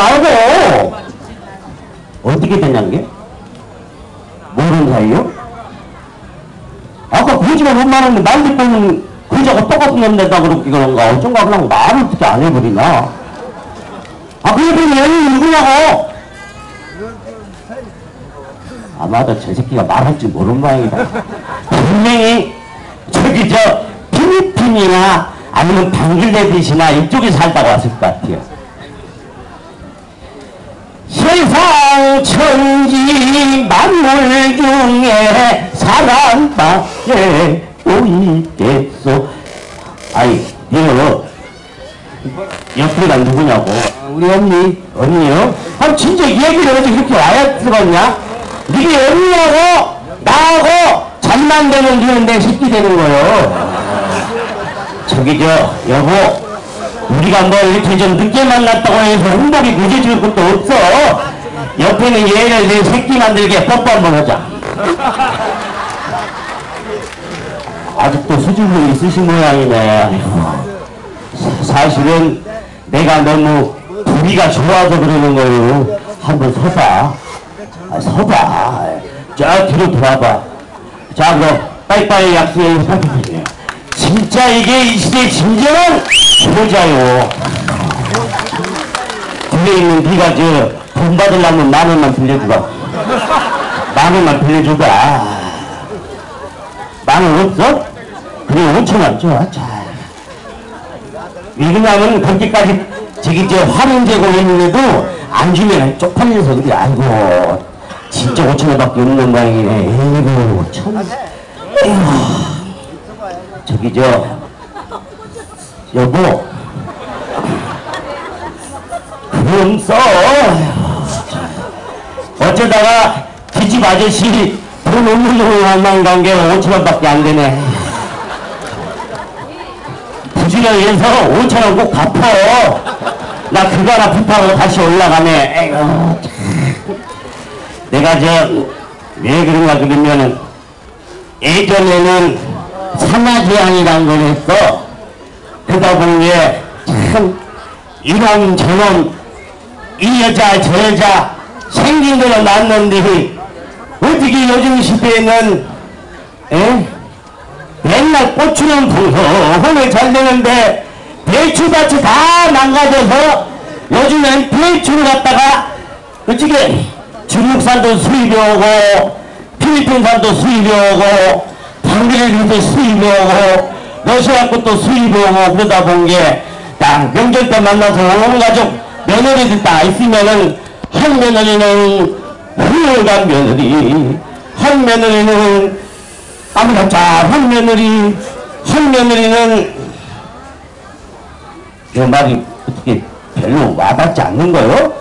말고 어떻게 됐냐는 게? 모르는 사이요? 아까 못 말하는데 말 듣고는 그자가 똑같은 놈 된다 그렇게 그런가 어쩐가 그냥 말을 어떻게 안 해버리나 아 그게 그 여인이 누구냐고 아마도 저 새끼가 말할 줄 모르는 모양이다 분명히 저기 저 필리핀이나 아니면 방글라데시나 이쪽에 살다가 왔을 것 같아요 세상 천지 만물 중에 사람밖에 또 있겠소 아이 이거 옆에가 누구냐고 우리 언니 언니요? 아 진짜 이 얘기를 어떻게 이렇게 와야 들었냐? 이게 언니하고 나하고 잠만 되는 니는 내 새끼 되는 거요 저기 저 여보 우리가 뭐 이렇게 좀 늦게 만났다고 해서 행복이 늦어질 것도 없어. 옆에는 얘를 내 새끼 만들게 뽀뽀 한번 하자. 아직도 수줍음이 있으신 모양이네. 사실은 내가 너무 부비가 좋아서 그러는 거예요. 한번 서봐. 아, 서봐. 저 뒤로 돌아봐. 자, 그럼 빠이빠이 약속해. 진짜 이게 이 시대 진정한 효자요. 뒤에 있는 네가 저 돈 받으려면 만 원만 빌려주라. 만 원만 빌려줘봐. 만원 없어? 그래, 오천 원 줘. 자. 왜냐면 그렇게까지 저기 저 화면 제공 했는데도 안 주면 쪽팔려서 그래. 아이고. 진짜 오천 원밖에 없는 모양이네. 에이구, 참. 에이구. 저기 저 여보 그럼 써 어쩌다가 기집 아저씨 돈 없는 놈만 간게 5천원밖에 안 되네 부지를 위해서 5천원 꼭 갚어 나 그거 하나 부탁하고 다시 올라가네 에이구 참. 내가 저 왜 그런가 그러면은 예전에는 산화제한이라는 걸 했어. 그러다 보니에 참 이놈 저놈 이 여자 저 여자 생긴 대로 낳는데 어떻게 요즘 시대에는 에? 맨날 고추는 풍성하게 잘 되는데 배추밭이 다 망가져서 요즘엔 배추를 갖다가 어떻게 중국산도 수입이 오고 필리핀산도 수입이 오고 방글라데시도 수입이 오고 러시아 것도 수입이 오고 그러다 본 게 딱 명절 때 만나서 온 가족 며느리들 다 있으면은 한 며느리는 훌륭한 며느리 한 며느리는 아무렇자한 며느리 한 며느리는 그 말이 어떻게 별로 와닿지 않는 거요?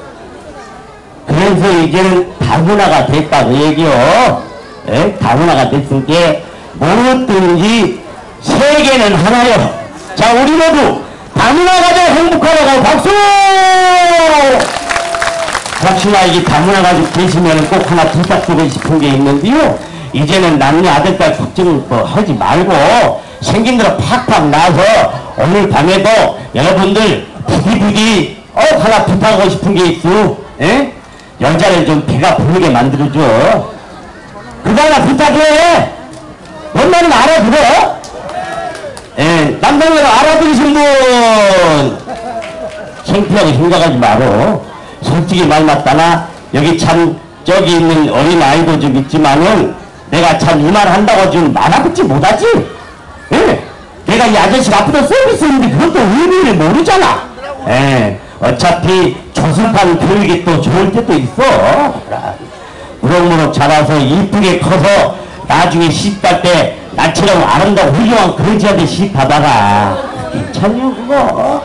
그래서 이제는 다문화가 됐다고 얘기요. 예? 다문화가 됐으니까 뭐든지 세계는 하나요. 자, 우리 모두 다문화 가족 행복하라고 박수! 혹시나 이게 가족 계시면 꼭 하나 부탁드리고 싶은 게 있는데요. 이제는 남녀 아들딸 걱정 뭐 하지 말고 생긴 대로 팍팍 나서 오늘 밤에도 여러분들 부디부디 어 하나 부탁하고 싶은 게 있어. 예? 여자를 좀 배가 부르게 만들어줘. 그거 하나 부탁해. 뭔 말인지 알아들어? 예, 남성을 알아들으신 분! 창피하게 생각하지 마고. 솔직히 말 맞다나, 여기 참, 저기 있는 어린 아이도 좀 있지만은, 내가 참 이 말 한다고 좀 말아듣지 못하지? 예, 내가 이 아저씨가 앞으로 서비스 했는데 그것도 의미를 모르잖아. 예, 어차피 조선판 교육이 또 좋을 때도 있어. 무럭무럭 자라서 이쁘게 커서 나중에 시집갈 때 나처럼 아름다고 훌륭한 그러지한테 시집가다가 괜찮요 그거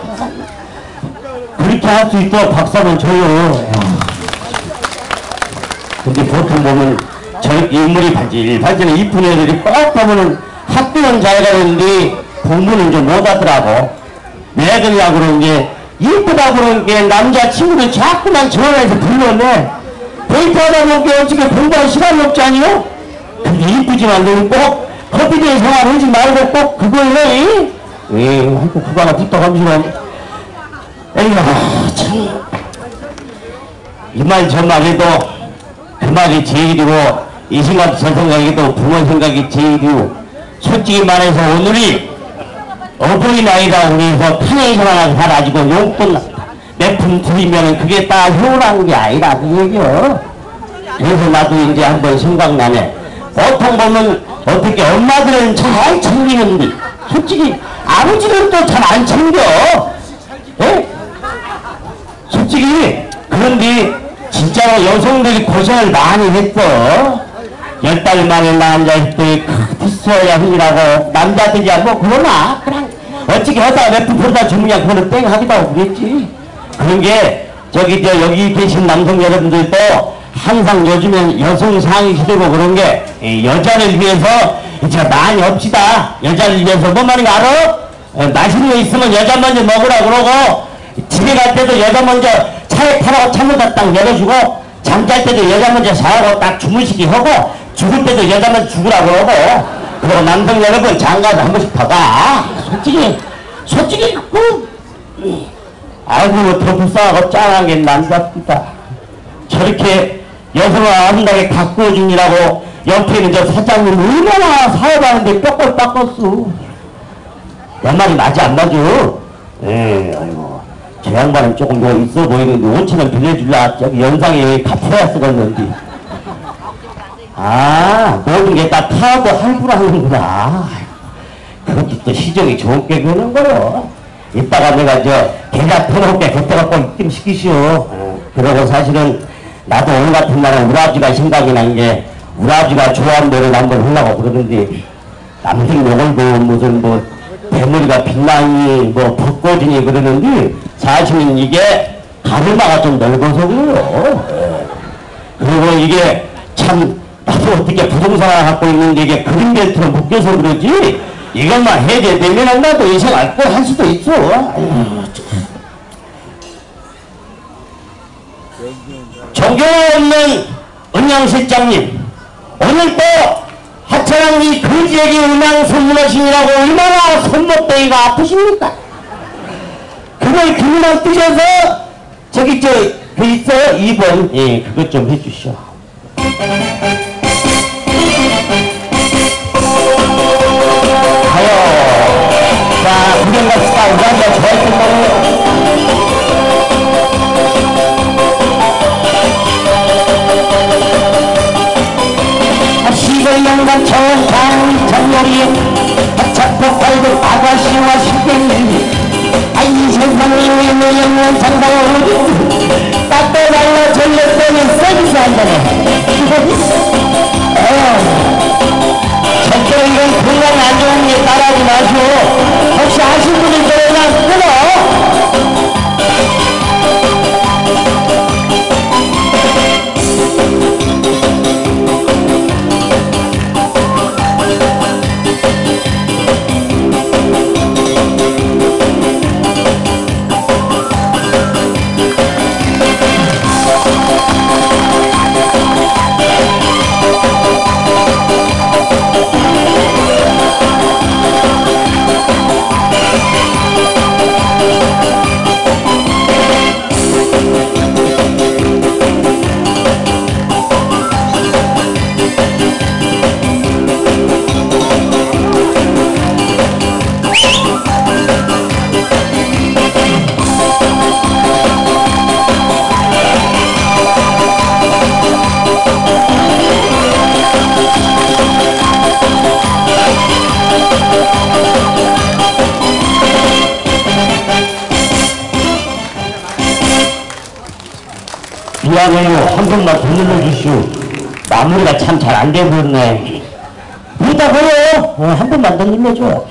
그렇게 할 수 있어. 박수 한번 줘요. 근데 보통 보면 저렇게 인물이 발질발질은 이쁜 애들이 꼭 보면은 학교는 잘 가는데 공부는 좀 못하더라고. 왜 그러냐고 그러는 게 이쁘다고 그러는 게 남자 친구들 자꾸만 전화해서 불러내 데이트하다 보니까 어떻게 공부할 시간이 없지 아니요? 근데 이쁘지만 꼭 커피店생활 하지 말고 꼭 그걸 해. 예, 아이고, 그거 하나 부탁하면 에이구, 참. 이말 저 말해도 그 말이 제일이고 이 생각 저 생각에도 부모 생각이 제일이고 솔직히 말해서 오늘이 어버이날이라고 해서 카네이션 하나 사가지고 용돈 몇푼 드리면 그게 다 효라는 게 아니라 그 얘기요 그래서 나도 이제 한번 생각나네 보통 보면 어떻게 엄마들은 잘 챙기는데 솔직히 아버지는 또잘 안 챙겨 예? 솔직히 그런데 진짜로 여성들이 고생을 많이 했어. 열 달 만에 낳은 자식들이 있어야 힘이라고 남자들이야. 뭐 그러나? 그냥 어떻게 하다가 몇푼 벌다 주면 그거는 땡 하기도 하고 그랬지. 그런 게 저기 저 여기 계신 남성 여러분들도 항상 요즘엔 여성 상위 시대고 그런 게이 여자를 위해서 이제 많이 합시다. 여자를 위해서 뭐 말인가 알아? 어, 맛있는 거 있으면 여자 먼저 먹으라 그러고 집에 갈 때도 여자 먼저 차에 타라고 차문다 딱 열어주고 잠잘 때도 여자 먼저 자라고 딱 주무시기 하고 죽을 때도 여자 먼저 죽으라 그러고. 그리고 남성 여러분 장가도 한 번씩 더가. 솔직히 솔직히 그 아이고 더 불쌍하고 짠한 게 남자입니다. 저렇게 여성을 아름답게 가꾸어 주니라고 옆에 있는 저 사장님 얼마나 사업하는데 뼈골 닦았어 내 말이 맞지 안 맞아? 예, 아이고. 저 양반은 조금 더 있어 보이는데 5천원 빌려줄라 저기 연상에 갚아야 쓰겠는데. 아, 모든 게 다 타고 할부로 하는구나. 그것도 또 시정이 좋은 게 그러는 거요. 이따가 내가 저 계좌 터놓게 그때 갖고 입금 시키시오. 어, 그러고 사실은 나도 오늘 같은 날은 우리 아버지가 생각이 난 게 우리 아버지가 좋아하는 노래를 한번 하려고 그러는데 남생 욕을 도 무슨 뭐 대머리가 빛나니 뭐 벚꽃이니 그러는데 사실은 이게 가르마가 좀 넓어서 그래요. 예. 그리고 이게 참 나도 어떻게 부동산을 갖고 있는데 이게 그림 벨트로 묶여서 그러지 이것만 해제되면 나도 인생 알고 할 수도 있어. 아유, 참. 존경 없는 은양실장님 오늘 또 거지에게 음양 선물하시느라고 얼마나 손목대기가 아프십니까? 그걸 그만 뜨셔서 저기 저그 있어요? 2번. 예 그것 좀 해주시오 미안해요. 한 번만 더 눌러주시오. 마무리가 참 잘 안 되고 있네. 이따 보요. 어, 한 번만 더 눌러줘.